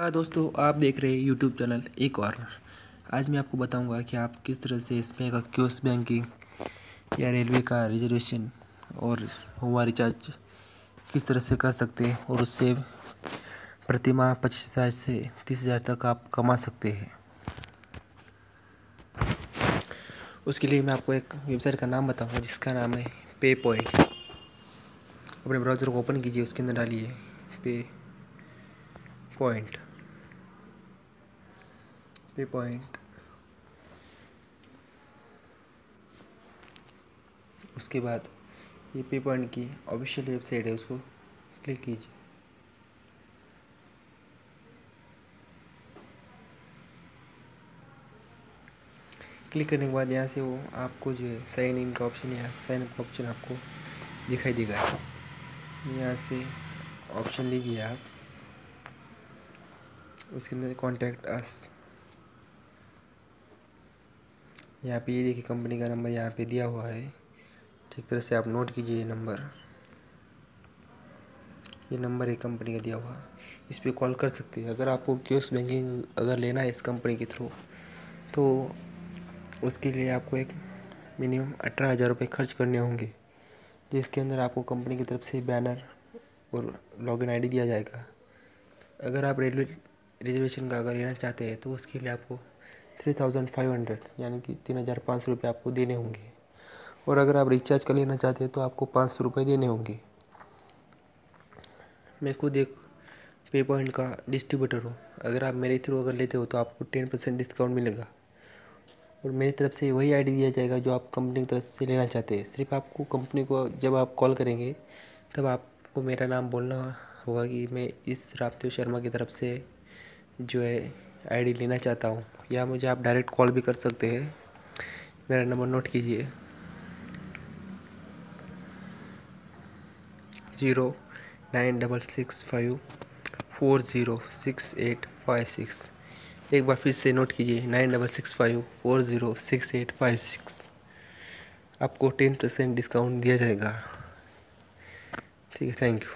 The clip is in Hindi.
हाँ दोस्तों, आप देख रहे हैं यूट्यूब चैनल एक और। आज मैं आपको बताऊँगा कि आप किस तरह से इसमें का क्यूस बैंकिंग या रेलवे का रिजर्वेशन और हुआ रिचार्ज किस तरह से कर सकते हैं और उससे प्रति माह पच्चीस हज़ार से तीस हज़ार तक आप कमा सकते हैं। उसके लिए मैं आपको एक वेबसाइट का नाम बताऊँगा जिसका नाम है पे पॉइंट अपने ब्राउज़र को ओपन कीजिए, उसके अंदर डालिए पे पॉइंट पे पॉइंट उसके बाद ये पे पॉइंट की ऑफिशियल वेबसाइट है, उसको क्लिक कीजिए। क्लिक करने के बाद यहाँ से वो आपको जो है साइन इन का ऑप्शन या साइन अप का ऑप्शन आपको दिखाई देगा। यहाँ से ऑप्शन लीजिए आप। उसके अंदर कॉन्टैक्ट अस यहाँ पे ये देखिए कंपनी का नंबर यहाँ पे दिया हुआ है। ठीक तरह से आप नोट कीजिए ये नंबर ये नंबर है कंपनी का दिया हुआ। इस पर कॉल कर सकते हैं। अगर आपको क्यूस बैंकिंग अगर लेना है इस कंपनी के थ्रू तो उसके लिए आपको एक मिनिमम अठारह हज़ार रुपये खर्च करने होंगे। जिसके अंदर आपको कंपनी की तरफ़ से बैनर और लॉगिन आईडी दिया जाएगा। अगर आप रेलवे रिजर्वेशन का अगर लेना चाहते हैं तो उसके लिए आपको थ्री थाउज़ेंड फाइव हंड्रेड, यानी कि तीन हज़ार पाँच सौ रुपये आपको देने होंगे। और अगर आप रिचार्ज कर लेना चाहते हैं तो आपको पाँच सौ रुपये देने होंगे। मैं खुद एक पे पॉइंट का डिस्ट्रीब्यूटर हूँ। अगर आप मेरे थ्रू अगर लेते हो तो आपको टेन परसेंट डिस्काउंट मिलेगा। और मेरी तरफ़ से वही आईडी दिया जाएगा, जो आप कंपनी की तरफ़ से लेना चाहते हैं। सिर्फ़ आपको कंपनी को जब आप कॉल करेंगे, तब आपको मेरा नाम बोलना होगा कि मैं इस राबते शर्मा की तरफ़ से जो है आईडी लेना चाहता हूँ। या मुझे आप डायरेक्ट कॉल भी कर सकते हैं। मेरा नंबर नोट कीजिए। Zero nine double six five four zero six eight five six एक बार फिर से नोट कीजिए। Nine double six five four zero six eight five six आपको टेन परसेंट डिस्काउंट दिया जाएगा। ठीक है थैंक यू